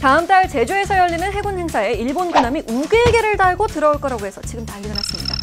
다음 달 제주에서 열리는 해군 행사에 일본 군함이 우길기를 달고 들어올 거라고 해서 지금 난리가 났습니다.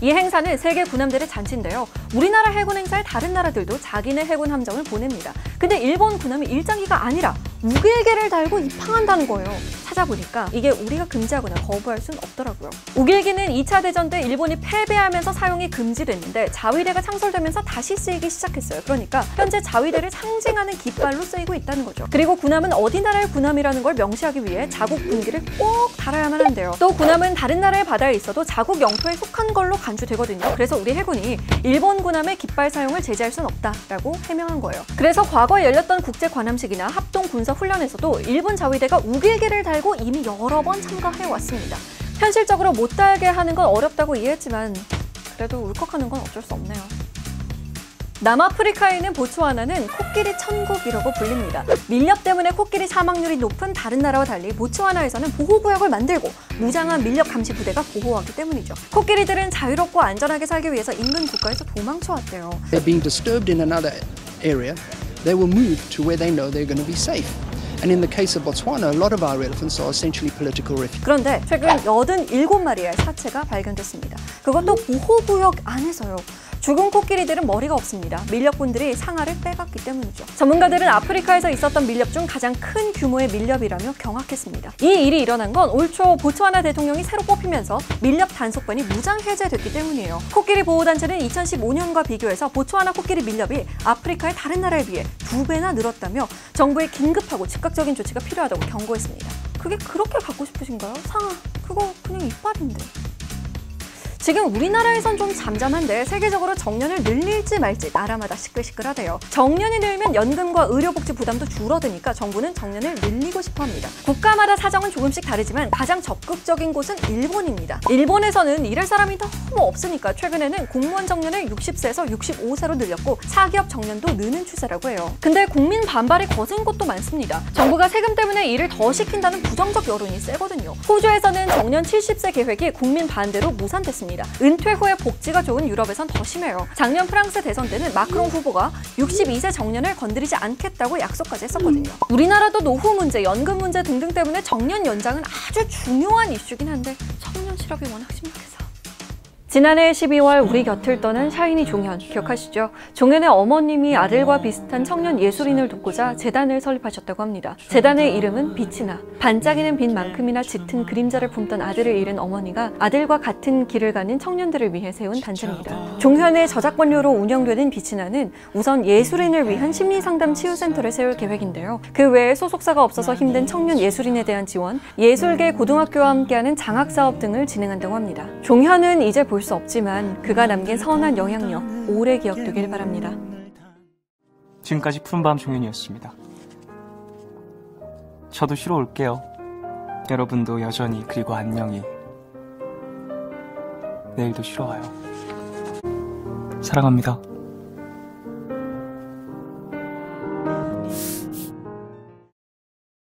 이 행사는 세계 군함들의 잔치인데요. 우리나라 해군 행사에 다른 나라들도 자기네 해군 함정을 보냅니다. 근데 일본 군함이 일장기가 아니라 우길기를 달고 입항한다는 거예요. 찾아보니까 이게 우리가 금지하거나 거부할 수는 없더라고요. 우길기는 2차 대전 때 일본이 패배하면서 사용이 금지됐는데 자위대가 창설되면서 다시 쓰이기 시작했어요. 그러니까 현재 자위대를 상징하는 깃발로 쓰이고 있다는 거죠. 그리고 군함은 어디 나라의 군함이라는 걸 명시하기 위해 자국 분기를 꼭 달아야만 한대요. 또 군함은 다른 나라의 바다에 있어도 자국 영토에 속한 걸로 간주되거든요. 그래서 우리 해군이 일본 군함의 깃발 사용을 제재할 수는 없다라고 해명한 거예요. 그래서 과거에 열렸던 국제 관함식이나 합동 군사 훈련에서도 일본 자위대가 우길기를 달고 이미 여러 번 참가해 왔습니다. 현실적으로 못 달게 하는 건 어렵다고 이해했지만 그래도 울컥하는 건 어쩔 수 없네요. 남아프리카에 있는 보츠와나는 코끼리 천국이라고 불립니다. 밀렵 때문에 코끼리 사망률이 높은 다른 나라와 달리 보츠와나에서는 보호구역을 만들고 무장한 밀렵 감시 부대가 보호하기 때문이죠. 코끼리들은 자유롭고 안전하게 살기 위해서 인근 국가에서 도망쳐왔대요. they're being disturbed in another area, they will move to where they know they're going to be safe. And in the case of Botswana, a lot of our elephants are essentially political refugees. 그런데 최근 87마리의 사체가 발견됐습니다. 그것도 보호구역 안에서요. 죽은 코끼리들은 머리가 없습니다. 밀렵꾼들이 상아를 빼갔기 때문이죠. 전문가들은 아프리카에서 있었던 밀렵 중 가장 큰 규모의 밀렵이라며 경악했습니다. 이 일이 일어난 건 올 초 보츠와나 대통령이 새로 뽑히면서 밀렵 단속반이 무장 해제됐기 때문이에요. 코끼리 보호단체는 2015년과 비교해서 보츠와나 코끼리 밀렵이 아프리카의 다른 나라에 비해 두 배나 늘었다며 정부에 긴급하고 즉각적인 조치가 필요하다고 경고했습니다. 그게 그렇게 갖고 싶으신가요? 상아, 그거 그냥 이빨인데. 지금 우리나라에선 좀 잠잠한데 세계적으로 정년을 늘릴지 말지 나라마다 시끌시끌하대요. 정년이 늘면 연금과 의료복지 부담도 줄어드니까 정부는 정년을 늘리고 싶어 합니다. 국가마다 사정은 조금씩 다르지만 가장 적극적인 곳은 일본입니다. 일본에서는 일할 사람이 너무 없으니까 최근에는 공무원 정년을 60세에서 65세로 늘렸고 사기업 정년도 느는 추세라고 해요. 근데 국민 반발이 거센 곳도 많습니다. 정부가 세금 때문에 일을 더 시킨다는 부정적 여론이 세거든요. 호주에서는 정년 70세 계획이 국민 반대로 무산됐습니다. 은퇴 후에 복지가 좋은 유럽에선 더 심해요. 작년 프랑스 대선 때는 마크롱 후보가 62세 정년을 건드리지 않겠다고 약속까지 했었거든요. 우리나라도 노후 문제, 연금 문제 등등 때문에 정년 연장은 아주 중요한 이슈긴 한데 청년 실업이 워낙 심각해서. 지난해 12월 우리 곁을 떠난 샤이니 종현 기억하시죠? 종현의 어머님이 아들과 비슷한 청년 예술인을 돕고자 재단을 설립하셨다고 합니다. 재단의 이름은 빛이나 반짝이는 빛만큼이나 짙은 그림자를 품던 아들을 잃은 어머니가 아들과 같은 길을 가는 청년들을 위해 세운 단체입니다. 종현의 저작권료로 운영되는 빛이나는 우선 예술인을 위한 심리상담 치유센터를 세울 계획인데요. 그 외에 소속사가 없어서 힘든 청년 예술인에 대한 지원, 예술계 고등학교와 함께하는 장학사업 등을 진행한다고 합니다. 종현은 이제 볼 수 없지만 그가 남긴 선한 영향력 오래 기억되길 바랍니다. 지금까지 푸른밤 종현이었습니다. 저도 쉬러 올게요. 여러분도 여전히 그리고 안녕히 내일도 쉬러 와요. 사랑합니다.